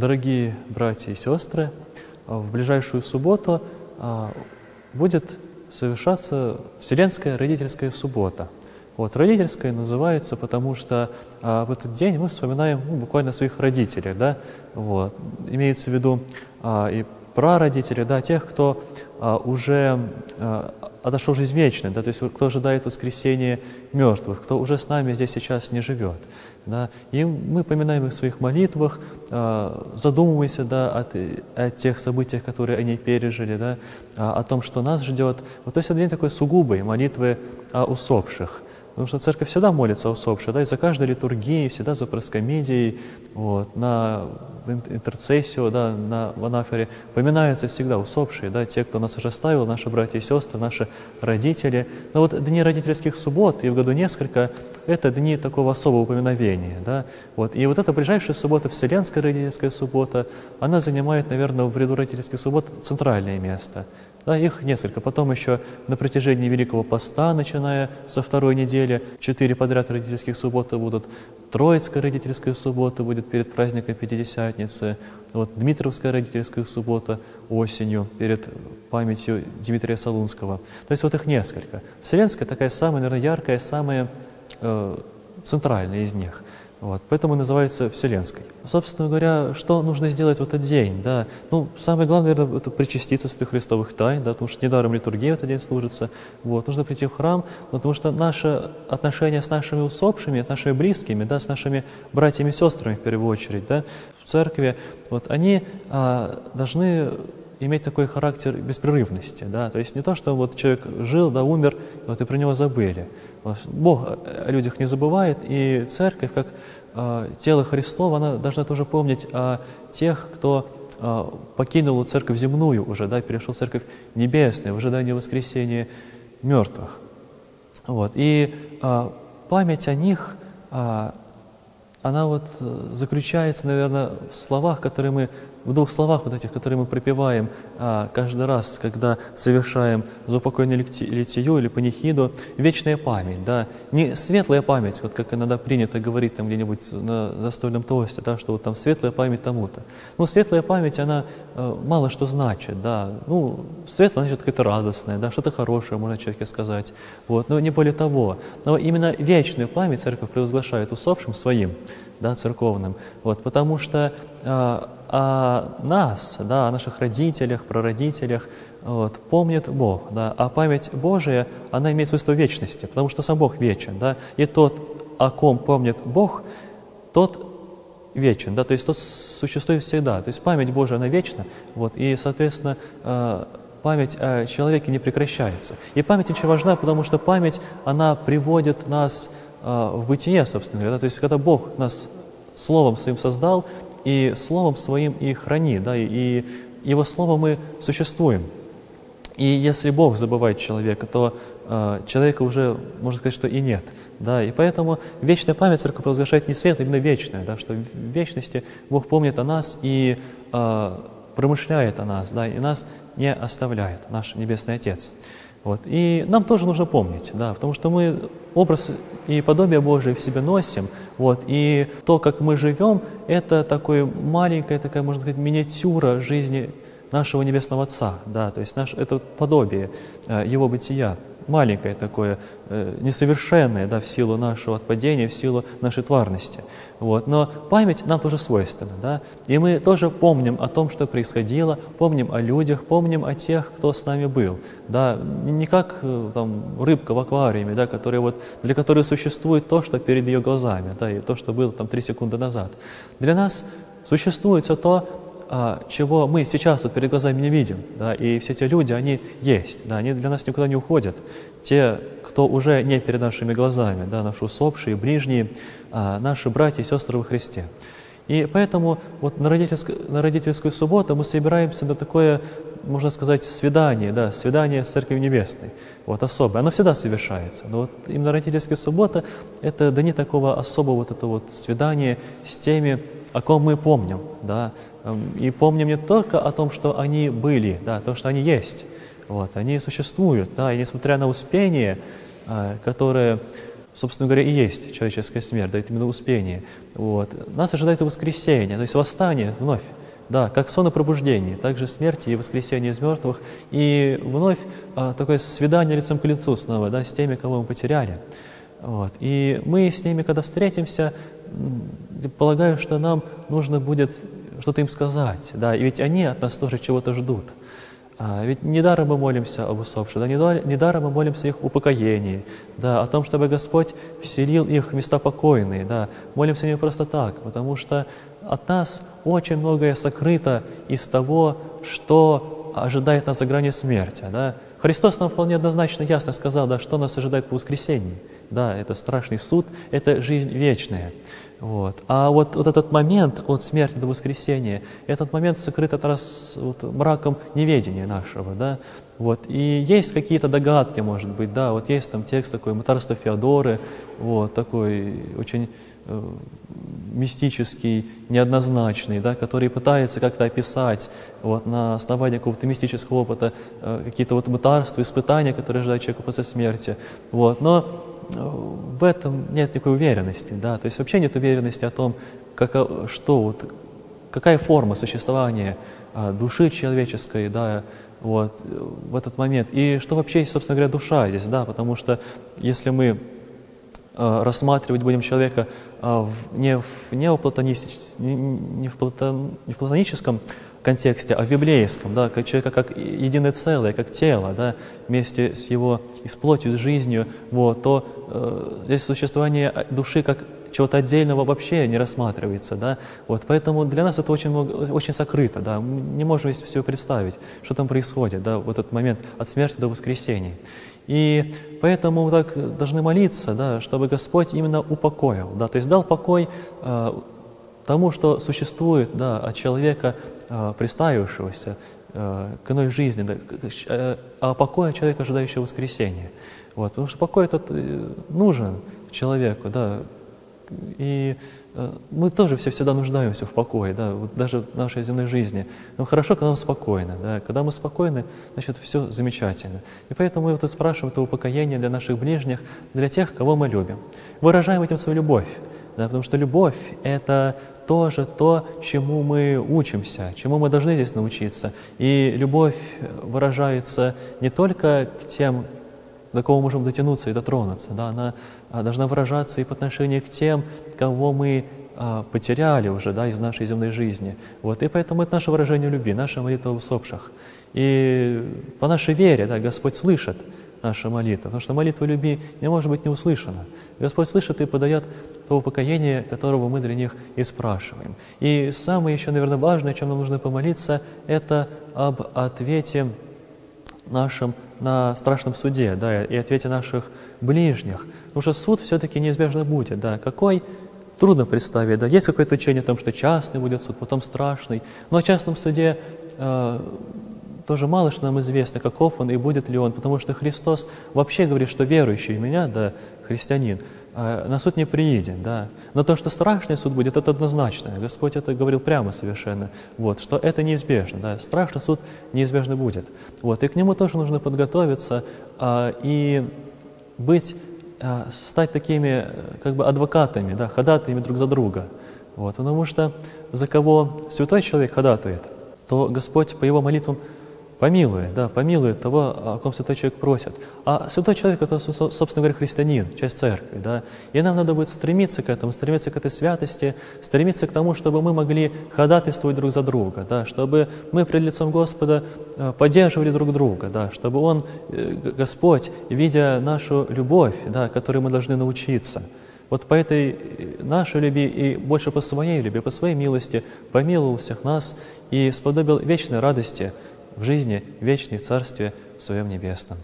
Дорогие братья и сестры, в ближайшую субботу а, будет совершаться Вселенская родительская суббота. Вот, родительская называется, потому что а, в этот день мы вспоминаем ну, буквально своих родителей, да, вот. Имеется в виду а, и прародители, да, тех, кто а, уже а, отошел жизнь вечную, да, то есть кто ожидает воскресения мертвых, кто уже с нами здесь сейчас не живет. Да, и мы поминаем их в своих молитвах, а, задумываемся да, о, о тех событиях, которые они пережили, да, а, о том, что нас ждет. Вот, то есть это день такой сугубой молитвы о усопших. Потому что церковь всегда молится о усопших, да, и за каждой литургией, всегда за проскомедией, вот, на интерцессию, да, на, в анафоре поминаются всегда усопшие, да, те, кто нас уже оставил, наши братья и сестры, наши родители. Но вот дни родительских суббот, и в году несколько, это дни такого особого упоминовения, да, вот. И вот эта ближайшая суббота, Вселенская родительская суббота, она занимает, наверное, в ряду родительских суббот центральное место – да, их несколько. Потом еще на протяжении Великого Поста, начиная со второй недели, четыре подряд родительских субботы будут. Троицкая родительская суббота будет перед праздником Пятидесятницы. Вот, Дмитровская родительская суббота осенью перед памятью Дмитрия Солунского. То есть вот их несколько. Вселенская такая самая, наверное, яркая, самая э, центральная из них – вот, поэтому называется Вселенской. Собственно говоря, что нужно сделать в этот день? Да? Ну, самое главное, наверное, это причаститься святых христовых тайн, да, потому что недаром литургия в этот день служится. Вот, нужно прийти в храм, потому что наши отношения с нашими усопшими, с нашими близкими, да, с нашими братьями и сестрами, в первую очередь, да, в церкви, вот, они а, должны иметь такой характер беспрерывности. Да? То есть не то, что вот человек жил, да, умер, вот, и про него забыли. Бог о людях не забывает, и церковь, как э, тело Христово, она должна тоже помнить о тех, кто э, покинул церковь земную уже, да, перешел в церковь небесную в ожидании воскресения мертвых. Вот. И э, память о них, э, она вот заключается, наверное, в словах, которые мы в двух словах вот этих, которые мы пропеваем а, каждый раз, когда совершаем заупокойное литию или панихиду, вечная память, да, не светлая память, вот как иногда принято говорить там где-нибудь на застольном тосте, да, что вот там светлая память тому-то. Ну, светлая память, она э, мало что значит, да, ну, светлая значит какая-то радостная, да, что-то хорошее можно человеке сказать, вот, но не более того. Но именно вечную память церковь провозглашает усопшим своим, да, церковным, вот, потому что э, о нас, да, о наших родителях, прародителях, вот, помнит Бог, да, а память Божия, она имеет свойство вечности, потому что сам Бог вечен, да, и тот, о ком помнит Бог, тот вечен, да, то есть тот существует всегда, то есть память Божия, она вечна, вот, и, соответственно, э, память о человеке не прекращается. И память очень важна, потому что память, она приводит нас э, в бытие, собственно говоря, да, то есть когда Бог нас Словом Своим создал, и Словом Своим и храни, да, и Его Словом мы существуем. И если Бог забывает человека, то э, человека уже, можно сказать, что и нет. Да, и поэтому вечная память церковь провозглашает не свет, а именно вечная, да, что в вечности Бог помнит о нас и э, промышляет о нас, да, и нас не оставляет, наш Небесный Отец. Вот. И нам тоже нужно помнить, да, потому что мы образ и подобие Божие в себе носим, вот, и то, как мы живем, это такое маленькая, такая, можно сказать, миниатюра жизни нашего Небесного Отца, да, то есть наш, это подобие э, Его бытия маленькое такое, э, несовершенное, да, в силу нашего отпадения, в силу нашей тварности. Вот. Но память нам тоже свойственна, да, и мы тоже помним о том, что происходило, помним о людях, помним о тех, кто с нами был, да, не как э, там рыбка в аквариуме, да, которая вот, для которой существует то, что перед ее глазами, да, и то, что было там три секунды назад. Для нас существует все то, чего мы сейчас вот перед глазами не видим. Да, и все те люди, они есть, да, они для нас никуда не уходят. Те, кто уже не перед нашими глазами, да, наши усопшие, ближние, а, наши братья и сестры во Христе. И поэтому вот на родительскую, на родительскую субботу мы собираемся на такое, можно сказать, свидание, да, свидание с Церковью Небесной, вот особое. Оно всегда совершается, но вот именно родительская суббота – это да не такого особого вот этого вот свидания с теми, о ком мы помним, да, и помним не только о том, что они были, да, то, что они есть. Вот, они существуют, да, и несмотря на успение, э, которое собственно говоря, и есть человеческая смерть, дает именно успение. Вот. Нас ожидает и воскресение, то есть восстание вновь. Да, как сон и пробуждение, также смерть и воскресение из мертвых, и вновь а, такое свидание лицом к лицу снова, да, с теми, кого мы потеряли. Вот. И мы с ними, когда встретимся, полагаю, что нам нужно будет что-то им сказать, да, и ведь они от нас тоже чего-то ждут. А, ведь недаром мы молимся об усопших, да, недаром мы молимся их упокоении, да, о том, чтобы Господь вселил их в места покойные, да, молимся не просто так, потому что от нас очень многое сокрыто из того, что ожидает нас за гранью смерти, да. Христос нам вполне однозначно ясно сказал, да, что нас ожидает по воскресении. Да, это страшный суд, это жизнь вечная. Вот. А вот, вот этот момент от смерти до воскресения, этот момент сокрыт от раз вот, мраком неведения нашего, да, вот. И есть какие-то догадки, может быть, да, вот есть там текст такой «Мытарство Феодоры», вот, такой очень э, мистический, неоднозначный, да, который пытается как-то описать вот, на основании какого-то мистического опыта э, какие-то вот мытарства, испытания, которые ожидают человека после смерти. Вот. Но в этом нет никакой уверенности, да, то есть вообще нет уверенности о том, как, что, вот, какая форма существования а, души человеческой, да, вот, в этот момент, и что вообще собственно говоря, душа здесь, да, потому что если мы а, рассматривать будем человека а, не в неоплатоническом, не в платоническом контексте, а в библейском, да, как человека как единое целое, как тело, да, вместе с его и с плотью, с жизнью, вот, то э, здесь существование души как чего-то отдельного вообще не рассматривается, да, вот, поэтому для нас это очень, много, очень сокрыто, да, мы не можем себе представить, что там происходит, да, в этот момент от смерти до воскресения. И поэтому так должны молиться, да, чтобы Господь именно упокоил, да, то есть дал покой э, тому, что существует да, от человека, э, приставившегося э, к иной жизни, да, э, а покоя человека, ожидающего воскресения. Вот, потому что покой этот э, нужен человеку, да, и э, мы тоже все всегда нуждаемся в покое, да, вот даже в нашей земной жизни. Но хорошо, когда нам спокойно, да, когда мы спокойны, значит, все замечательно. И поэтому мы вот спрашиваем это упокоение для наших ближних, для тех, кого мы любим. Выражаем этим свою любовь, да, потому что любовь — это тоже то, чему мы учимся, чему мы должны здесь научиться. И любовь выражается не только к тем, до кого мы можем дотянуться и дотронуться, да, она а, должна выражаться и по отношению к тем, кого мы а, потеряли уже да, из нашей земной жизни. Вот, и поэтому это наше выражение любви, наша молитва усопших. И по нашей вере да, Господь слышит наша молитва, потому что молитва любви не может быть не услышана. Господь слышит и подает то упокоение, которого мы для них и спрашиваем. И самое еще, наверное, важное, о чем нам нужно помолиться, это об ответе нашем на страшном суде, да, и ответе наших ближних. Потому что суд все-таки неизбежно будет, да. Какой? Трудно представить, да. Есть какое-то учение о том, что частный будет суд, потом страшный. Но о частном суде э, тоже мало что нам известно, каков он и будет ли он, потому что Христос вообще говорит, что верующий в меня, да, христианин, э, на суд не приедет, да. Но то, что страшный суд будет, это однозначно. Господь это говорил прямо совершенно, вот, что это неизбежно, да, страшный суд неизбежно будет. Вот, и к нему тоже нужно подготовиться а, и быть, а, стать такими как бы адвокатами, да, ходатаями друг за друга. Вот, потому что за кого святой человек ходатает, то Господь по его молитвам помилует, да, помилует того, о ком святой человек просит. А святой человек – это, собственно говоря, христианин, часть церкви, да. И нам надо будет стремиться к этому, стремиться к этой святости, стремиться к тому, чтобы мы могли ходатайствовать друг за друга, да, чтобы мы пред лицом Господа э, поддерживали друг друга, да, чтобы Он, э, Господь, видя нашу любовь, да, которой мы должны научиться, вот по этой э, нашей любви и больше по своей любви, по своей милости помиловал всех нас и сподобил вечной радости – в жизни вечной в Царстве Своем Небесном.